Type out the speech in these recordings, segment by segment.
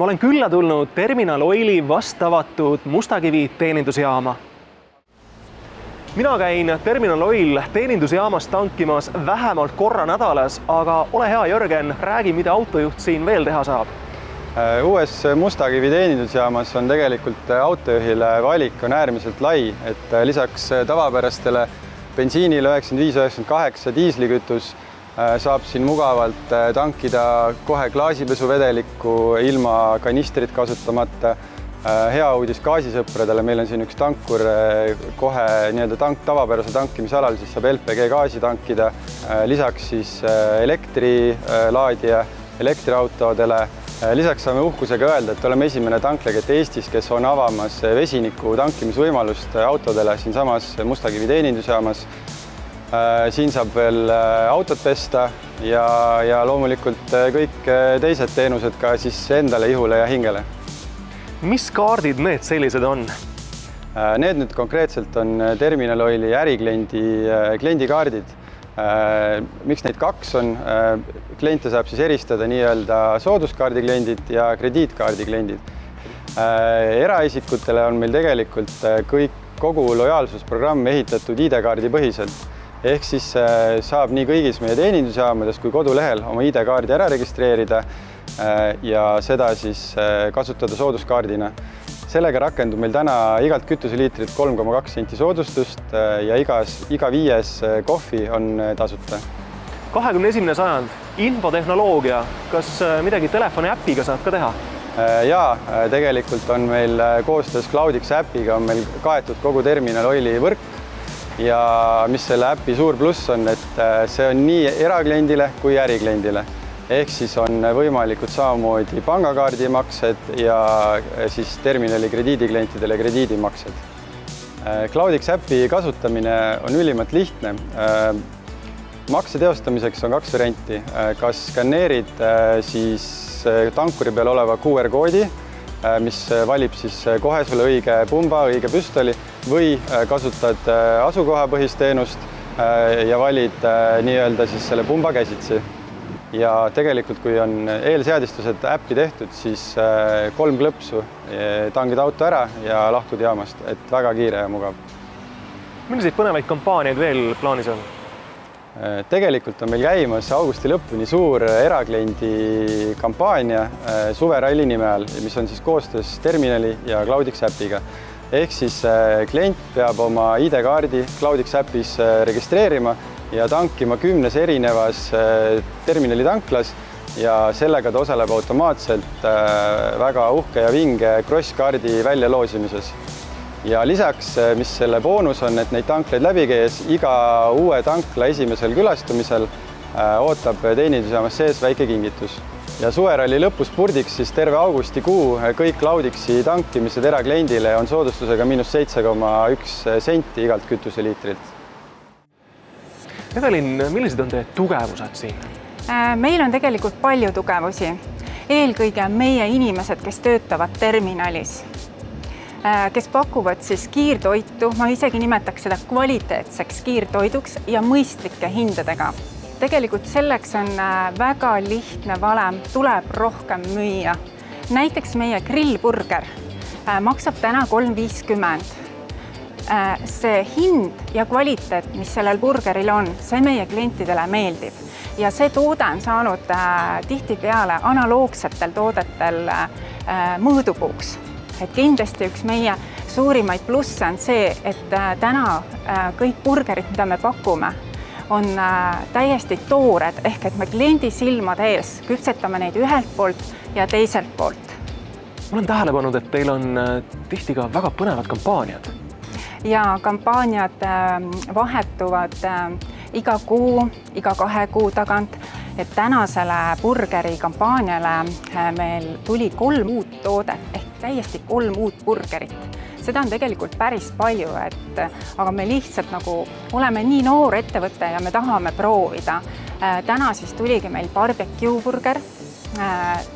ma olen külla tulnud Terminal Oili vast avatud Mustakivi teenindusjaama. mina käin Terminal Oil teenindusjaamas tankimas vähemalt korra nädalas, aga ole hea, Jörgen, räägi, mida autojuht siin veel teha saab uues Mustakivi teenindusjaamas on tegelikult autojuhile valik on äärmiselt lai, et lisaks tavapärastele bensiinile üheksakümmend viis, üheksakümmend kaheksa diislikütus saab siin mugavalt tankida kohe klaasipesuvedelikku ilma kanistrit kasutamata. hea uudis gaasisõpradele, meil on siin üks tankur kohe nii-öelda tank tavapärase tankimisalal, siis saab LPG gaasi tankida. lisaks siis elektrilaadija elektriautodele lisaks saame uhkusega öelda, et oleme esimene tanklakett Eestis, kes on avamas vesiniku tankimisvõimalust autodele siinsamas Mustakivi teenindusjaamas. Siin saab veel autot pesta ja, ja loomulikult kõik teised teenused ka siis endale, ihule ja hingele. mis kaardid need sellised on? Need nüüd konkreetselt on Terminal Oili ärikliendi kliendikaardid miks neid kaks on, kliente saab siis eristada nii-öelda sooduskaardi kliendid ja krediitkaardi kliendid. eraisikutele on meil tegelikult kõik, kogu lojaalsusprogramm ehitatud ID-kaardi põhiselt. Ehk siis saab nii kõigis meie teenindusjaamades kui kodulehel oma ID-kaardi ära registreerida ja seda siis kasutada sooduskaardina sellega rakendub meil täna igalt kütuseliitrit kolm koma kaks senti soodustust ja igas, iga viies kohvi on tasuta. kahekümne esimene sajand, infotehnoloogia, kas midagi telefoni äpiga saab ka teha? jaa, tegelikult on meil koostöös Cloudix äpiga on meil kaetud kogu Terminal Oili võrk ja mis selle äpi suur pluss on, et see on nii erakliendile kui ärikliendile ehk siis on võimalikud samamoodi pangakaardimaksed ja siis terminali krediidiklientidele krediidimaksed. Cloudix äpi kasutamine on ülimalt lihtne. makse teostamiseks on kaks varianti, kas skaneerid siis tankuri peal oleva QR koodi, mis valib siis kohe sulle õige pumba, õige püstoli või kasutad asukohapõhist teenust ja valid nii-öelda siis selle pumba käsitsi ja tegelikult, kui on eelseadistused äppi tehtud, siis kolm klõpsu, tangid auto ära ja lahkud jaamast, et väga kiire ja mugav. milliseid põnevaid kampaaniaid veel plaanis on? Tegelikult on meil käimas augusti lõpuni suur erakliendi kampaania suveralli nime all, mis on siis koostöös Terminali ja Cloudix äpiga. ehk siis klient peab oma ID-kaardi Cloudix äpis registreerima ja tankima kümnes erinevas terminali tanklas ja sellega ta osaleb automaatselt väga uhke ja vinge Cross-kaardi väljaloosimises. Ja lisaks, mis selle boonus on, et neid tanklaid läbi käies iga uue tankla esimesel külastamisel ootab teenindusjaamas sees väike kingitus. ja suveralli lõpus spurdiks siis terve augustikuu kõik Claudixi tankimised erakliendile on soodustusega miinus seitse koma üks senti igalt kütuseliitrilt Evelin, millised on teie tugevused siin? meil on tegelikult palju tugevusi. eelkõige meie inimesed, kes töötavad terminalis, kes pakuvad siis kiirtoitu, ma isegi nimetaks seda kvaliteetseks kiirtoiduks ja mõistlike hindadega. tegelikult selleks on väga lihtne valem, tuleb rohkem müüa. näiteks meie grillburger maksab täna kolm viiskümmend see hind ja kvaliteet, mis sellel burgeril on, see meie klientidele meeldib ja see toode on saanud tihtipeale analoogsetel toodetel mõõdupuuks. Et kindlasti üks meie suurimaid plusse on see, et täna kõik burgerid, mida me pakume, on täiesti toored, ehk et me kliendi silmade ees küpsetame neid ühelt poolt ja teiselt poolt. ma olen tähele pannud, et teil on tihti ka väga põnevad kampaaniad ja kampaaniad vahetuvad iga kuu, iga kahe kuu tagant. et tänasele burgeri kampaaniale meil tuli kolm uut toodet ehk täiesti kolm uut burgerit. seda on tegelikult päris palju, et aga me lihtsalt nagu oleme nii noor ettevõte ja me tahame proovida. täna siis tuligi meil barbecue burger,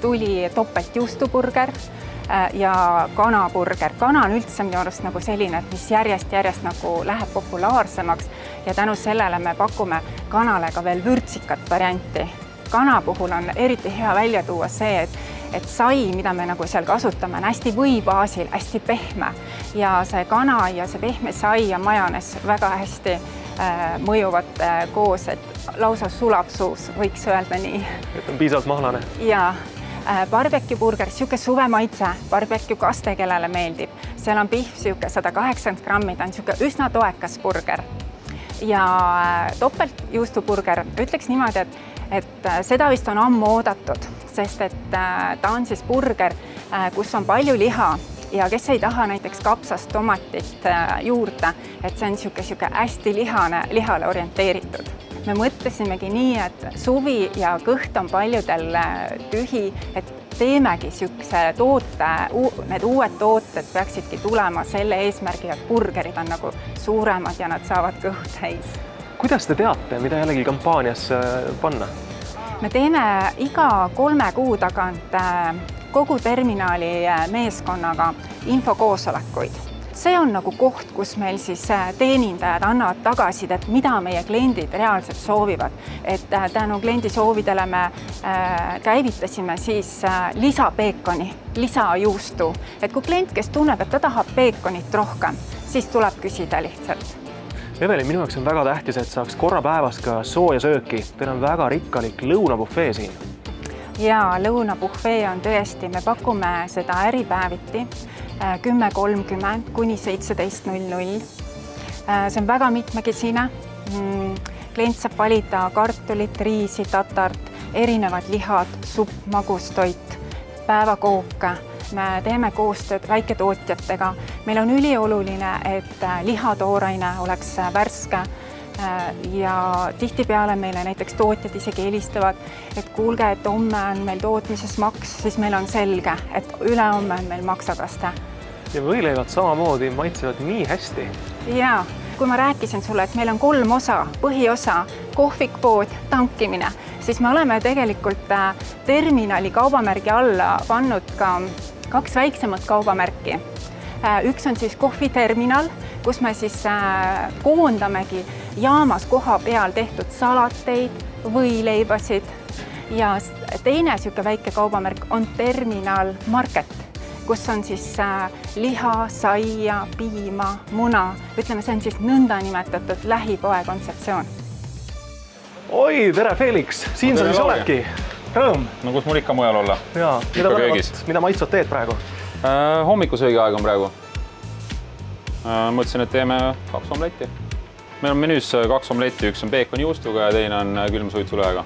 tuli topeltjuustuburger ja kanaburger. kana on üldse minu arust nagu selline, et mis järjest-järjest nagu läheb populaarsemaks ja tänu sellele me pakume kanale ka veel vürtsikat varianti. kana puhul on eriti hea välja tuua see, et et sai, mida me nagu seal kasutame, on hästi võibaasil, hästi pehme ja see kana ja see pehme sai ja majones väga hästi äh, mõjuvad äh, koos, et lausa sulab suus, võiks öelda nii. et on piisavalt mahlane. ja äh, barbecue burger, niisugune suvemaitse, barbecue kaste, kellele meeldib, seal on pihv niisugune sada kaheksakümmend grammi, ta on niisugune üsna toekas burger ja topeltjuustuburger, ütleks niimoodi, et, et seda vist on ammu oodatud, sest et äh, ta on siis burger, kus on palju liha ja kes ei taha näiteks kapsast tomatit juurde, et see on niisugune, niisugune hästi lihane, lihale orienteeritud me mõtlesimegi nii, et suvi ja kõht on paljudel tühi, et teemegi niisuguse toote, need uued tooted peaksidki tulema selle eesmärgiga, et burgerid on nagu suuremad ja nad saavad kõhu täis. kuidas te teate, mida jällegi kampaaniasse panna? Me teeme iga kolme kuu tagant äh, kogu terminali äh, meeskonnaga infokoosolekuid. See on nagu koht, kus meil siis äh, teenindajad annavad tagasisidet, mida meie kliendid reaalselt soovivad. et tänu kliendi soovidele me käivitasime siis lisapeekoni, lisajuustu, et kui klient, kes tunneb, et ta tahab peekonit rohkem, siis tuleb küsida lihtsalt Evelin, minu jaoks on väga tähtis, et saaks korra päevas ka sooja sööki. Teil on väga rikkalik lõunabufee siin. ja lõunabuhvee on tõesti, me pakume seda äripäeviti Äh, kümme kolmkümmend kuni seitseteist null null. Äh, see on väga mitmekesine. Mm, klient saab valida kartulit, riisi, tatart, erinevad lihad, supp, magustoit, päevakooke. me teeme koostööd väiketootjatega. Meil on ülioluline, et äh, lihatooraine oleks värske ja tihtipeale meile näiteks tootjad isegi helistavad, et kuulge, et homme on meil tootmises maks, siis meil on selge, et ülehomme on meil maksakaste ja võileivad samamoodi maitsevad nii hästi. ja kui ma rääkisin sulle, et meil on kolm osa, põhiosa kohvikpood, tankimine, siis me oleme tegelikult äh, terminali kaubamärgi alla pannud ka kaks väiksemat kaubamärki. Äh, üks on siis kohviterminal, kus me siis äh, koondamegi jaamas koha peal tehtud salateid, võileibasid ja teine niisugune väike kaubamärk on terminal market kus on siis äh, liha, saia, piima, muna, ütleme, see on siis nõndanimetatud lähipoe kontseptsioon. oi, tere, Felix, siin sa siis oledki. Rõõm. no kus mul ikka mujal olla. ja, mida põnevat, mida maitsvat teed praegu? Hommikusöögi aeg on praegu äh,. mõtlesin, et teeme kaks omletti. meil on menüüs kaks omletti, üks on peekonijuustuga ja teine on külmsuitsulööga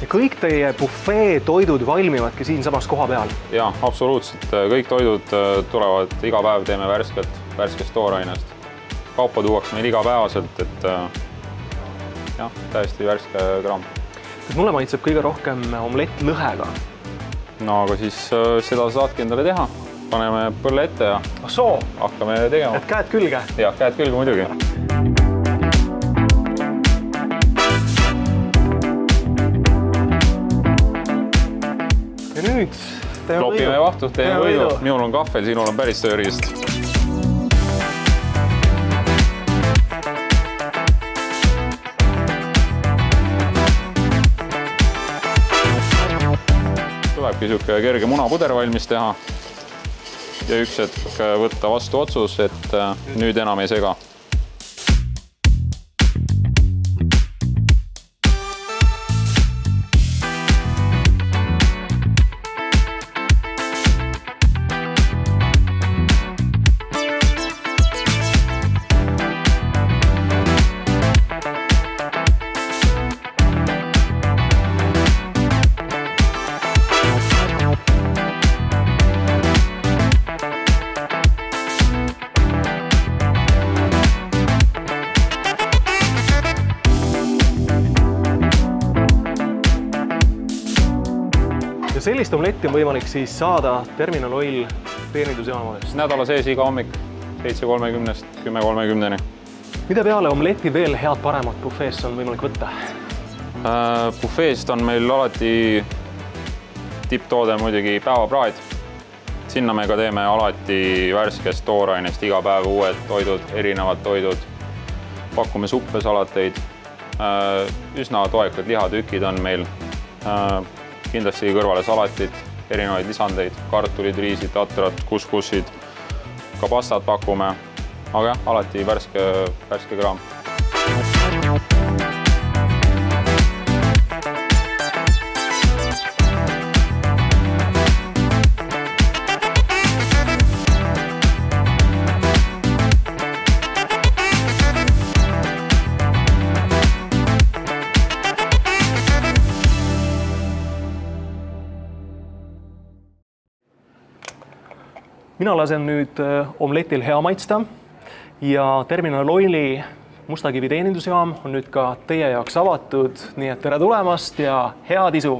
ja kõik teie bufee toidud valmivadki siinsamas koha peal? ja absoluutselt, kõik toidud äh, tulevad iga päev, teeme värskelt, värskest toorainest. kaupa tuuakse meil igapäevaselt, et äh, jah, täiesti värske gramm. kas mulle maitseb kõige rohkem omlett lõhega? No aga siis äh, seda saadki endale teha, paneme põlle ette ja Ahsoo. hakkame tegema. et käed külge? jah, käed külge muidugi ja nüüd klopime vahtu, teeme võidu. minul on kahvel, sinul on päris tööriist. Tulebki niisugune kerge munapuder valmis teha. ja üks hetk võtta vastu otsus, et äh, nüüd enam ei sega ja sellist omletti on võimalik siis saada Terminal Oil teenindusjaamadest? nädala sees iga hommik seitse kolmekümnest kümme kolmekümneni. mida peale omleti veel head paremat bufeest on võimalik võtta äh,? bufeest on meil alati tipptoode muidugi päevapraad. sinna me ka teeme alati värskest toorainest iga päev uued toidud, erinevad toidud. pakume suppe, salateid äh,. üsna toekad lihatükid on meil äh, kindlasti kõrvale salatid, erinevaid lisandeid, kartulid, riisid, tatrad, kuskussid, ka pastat pakume. aga jah, alati värske, värske kraam mina lasen nüüd äh, omletil hea maitsta ja Terminal Oili Mustakivi teenindusjaam on nüüd ka teie jaoks avatud, nii et tere tulemast ja head isu